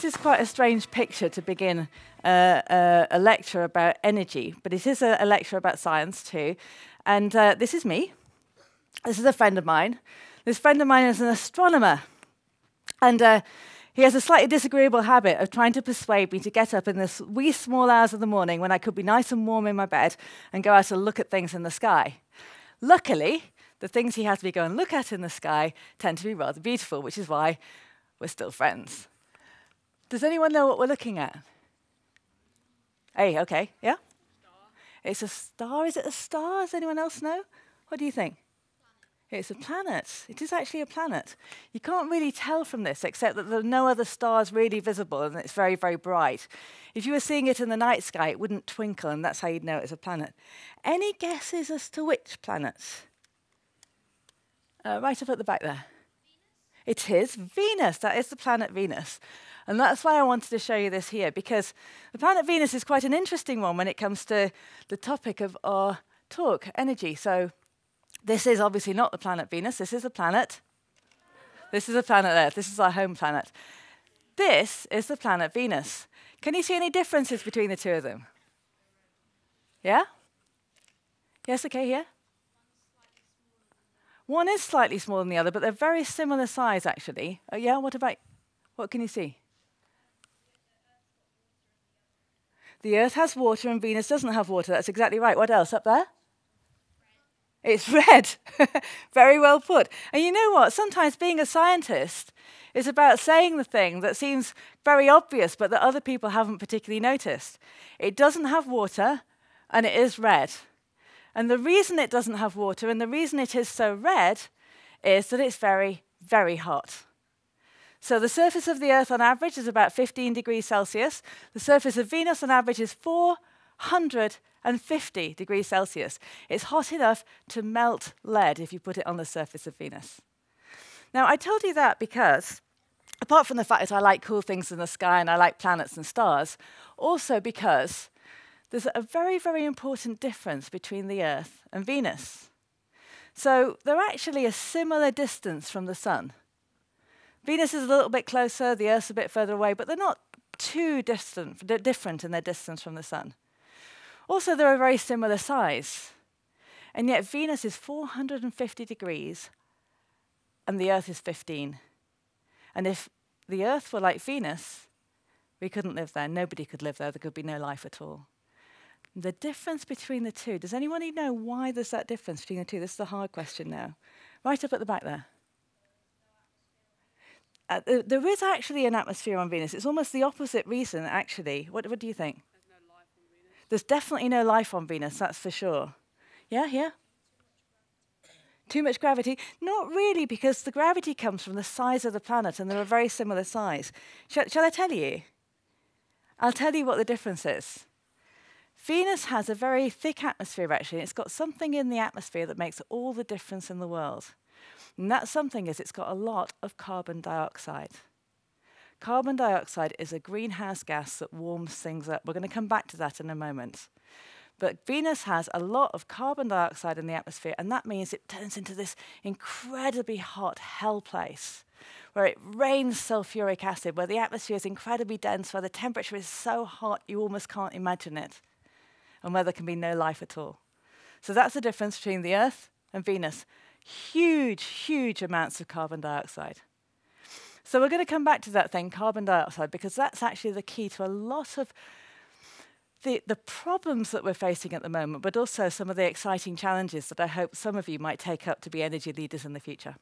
this is quite a strange picture to begin uh, uh, a lecture about energy, but it is a, a lecture about science too. And uh, this is me. This is a friend of mine. This friend of mine is an astronomer. And uh, he has a slightly disagreeable habit of trying to persuade me to get up in the wee small hours of the morning when I could be nice and warm in my bed and go out and look at things in the sky. Luckily, the things he has me go and look at in the sky tend to be rather beautiful, which is why we're still friends. Does anyone know what we're looking at? Hey, okay, yeah? It's a star. Is it a star? Does anyone else know? What do you think? It's a planet. It is actually a planet. You can't really tell from this, except that there are no other stars really visible and it's very, very bright. If you were seeing it in the night sky, it wouldn't twinkle, and that's how you'd know it's a planet. Any guesses as to which planets? Uh, right up at the back there. It is Venus. That is the planet Venus. And that's why I wanted to show you this here, because the planet Venus is quite an interesting one when it comes to the topic of our talk, energy. So this is obviously not the planet Venus. This is a planet. This is a planet Earth. This is our home planet. This is the planet Venus. Can you see any differences between the two of them? Yeah? Yes, okay, here? One is slightly smaller than the other, but they're very similar size, actually. Uh, yeah, what about, what can you see? The Earth has water and Venus doesn't have water. That's exactly right. What else up there? It's red. Very well put. And you know what? Sometimes being a scientist is about saying the thing that seems very obvious but that other people haven't particularly noticed. It doesn't have water and it is red. And the reason it doesn't have water and the reason it is so red is that it's very, very hot. So the surface of the Earth on average is about 15 degrees Celsius. The surface of Venus on average is 450 degrees Celsius. It's hot enough to melt lead if you put it on the surface of Venus. Now, I told you that because, apart from the fact that I like cool things in the sky and I like planets and stars, also because there's a very, very important difference between the Earth and Venus. So they're actually a similar distance from the Sun. Venus is a little bit closer, the Earth's a bit further away, but they're not too distant, different in their distance from the Sun. Also, they're a very similar size. And yet, Venus is 450 degrees and the Earth is 15. And if the Earth were like Venus, we couldn't live there. Nobody could live there. There could be no life at all. The difference between the two, does anyone know why there's that difference between the two? This is the hard question now. Right up at the back there. Uh, there is actually an atmosphere on Venus. It's almost the opposite reason, actually. What, what do you think? There's, no There's definitely no life on Venus, that's for sure. Yeah, yeah? Too much gravity? Not really, because the gravity comes from the size of the planet, and they're a very similar size. Shall, shall I tell you? I'll tell you what the difference is. Venus has a very thick atmosphere, actually. It's got something in the atmosphere that makes all the difference in the world. And that something is it's got a lot of carbon dioxide. Carbon dioxide is a greenhouse gas that warms things up. We're going to come back to that in a moment. But Venus has a lot of carbon dioxide in the atmosphere, and that means it turns into this incredibly hot hell place where it rains sulfuric acid, where the atmosphere is incredibly dense, where the temperature is so hot you almost can't imagine it, and where there can be no life at all. So that's the difference between the Earth and Venus huge, huge amounts of carbon dioxide. So we're going to come back to that thing, carbon dioxide, because that's actually the key to a lot of the, the problems that we're facing at the moment, but also some of the exciting challenges that I hope some of you might take up to be energy leaders in the future.